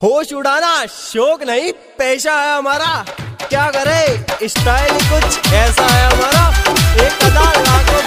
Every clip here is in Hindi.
होश उड़ाना शौक नहीं पैसा है हमारा। क्या करे, स्टाइल कुछ ऐसा है हमारा। एक हज़ार लाखों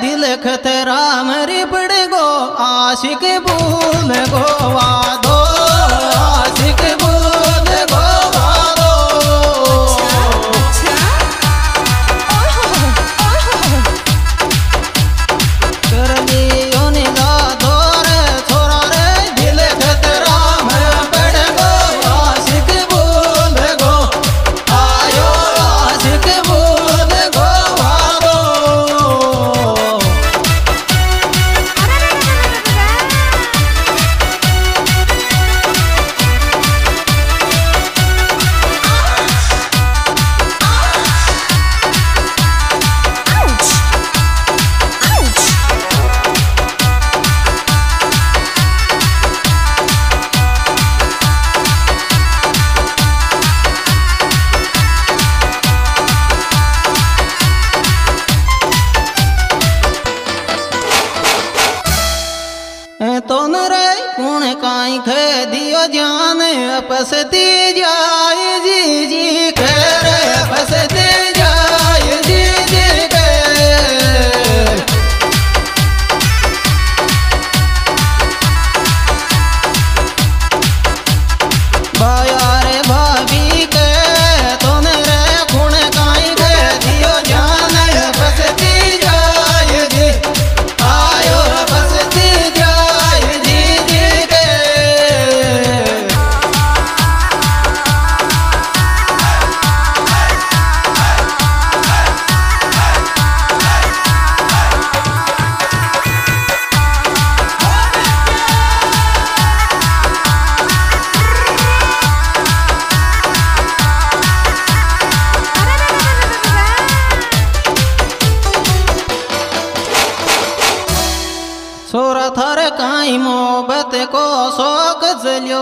दिल खतरा मरी बड़ गो आशिक भूल गो खे दियो जान अपस दी जाए जी जी खेर मोहब्बत को शौक चलियो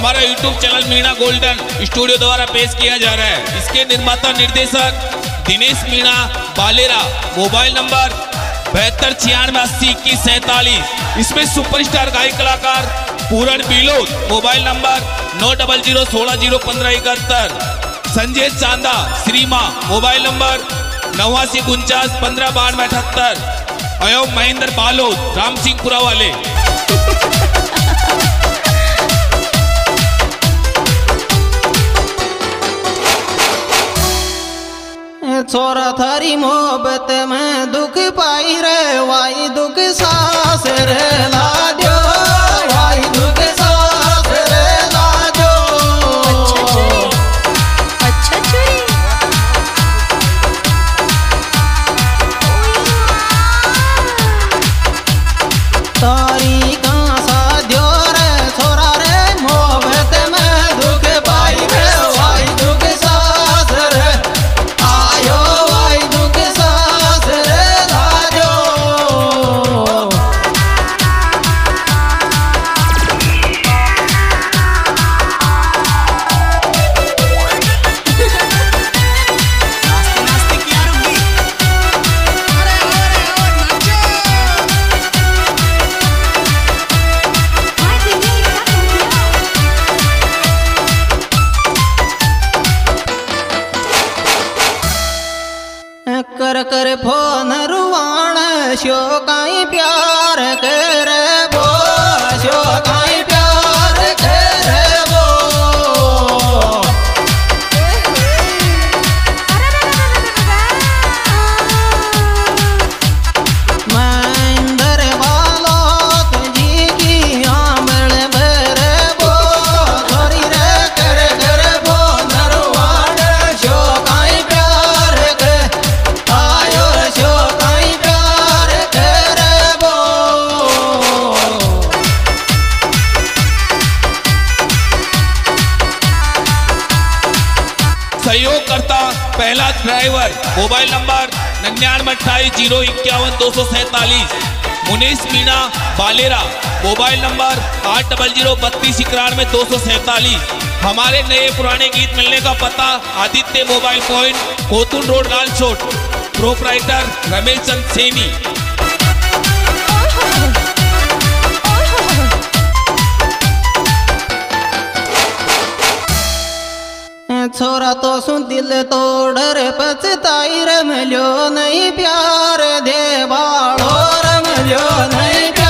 हमारा YouTube channel Meena golden studio द्वारा पेश किया जा रहा है। इसके निर्माता निर्देशक दिनेश मीणा बालेरा, मोबाइल नंबर बहत्तर छियानवे अस्सी इक्कीस सैतालीस। इसमें सुपरस्टार गायक कलाकार पूरण बिलोद, मोबाइल नंबर नौ डबल ज़ीरो सोलह ज़ीरो पंद्रह इकहत्तर। संजय चांदा, श्रीमा, मोबाइल नंबर नवासी उनचास पंद्रह बानवे अठहत्तर। एवं महेंद्र बालोद राम सिंहपुरा वाले छोरा थारी मोहब्बत में दुख पाई रे वाई दुख सास रे ला कर कर फोन रुवाण शोक पहला ड्राइवर। मोबाइल नंबर निन्यानवे अट्ठाईस ज़ीरो इक्यावन दो सौ सैतालीस। मुनीष मीणा बालेरा। मोबाइल नंबर आठ डबल ज़ीरो बत्तीस इक्यानवे दो सौ सैतालीस। हमारे नए पुराने गीत मिलने का पता, आदित्य मोबाइल पॉइंट कोतुन रोड, लाल चोट प्रोपराइटर रमेश चंद सैनी। छोरा तो सुन दिल तोड़ रे पछताई रमलो नहीं प्यार दे बाड़ो रमलो नहीं प्यार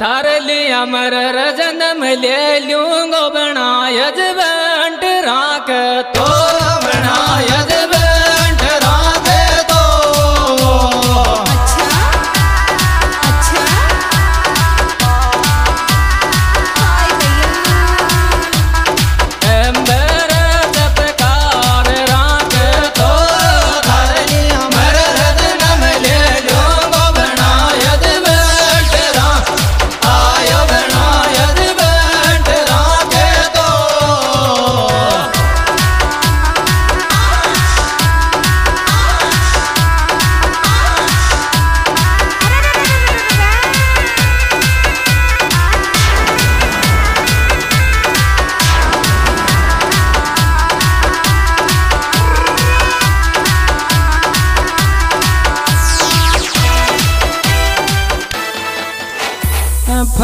थार लिया मर जन्म ले लूंगो बनायज बंट राख तो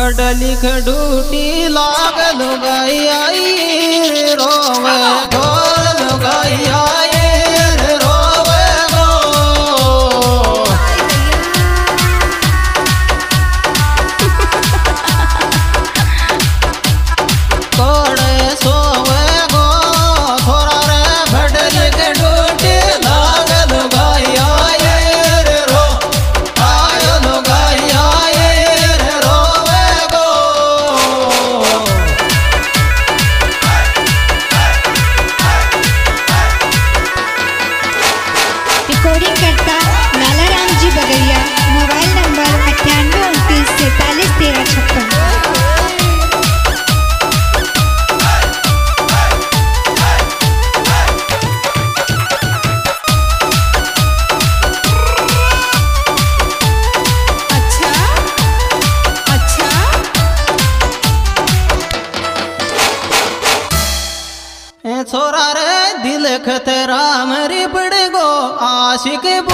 फट लिख डूटी लागल गैया आई रोवे ढोल दिल